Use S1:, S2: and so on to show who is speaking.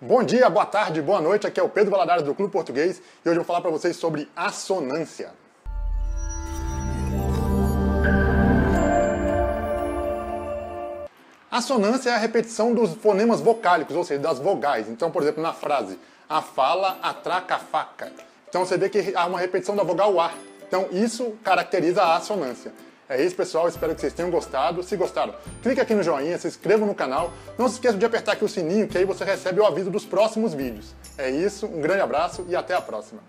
S1: Bom dia, boa tarde, boa noite. Aqui é o Pedro Valadares do Clube Português e hoje eu vou falar para vocês sobre assonância. Assonância é a repetição dos fonemas vocálicos, ou seja, das vogais. Então, por exemplo, na frase, a fala atraca a faca. Então você vê que há uma repetição da vogal A. Então isso caracteriza a assonância. É isso, pessoal. Espero que vocês tenham gostado. Se gostaram, clique aqui no joinha, se inscreva no canal. Não se esqueça de apertar aqui o sininho, que aí você recebe o aviso dos próximos vídeos. É isso, um grande abraço e até a próxima.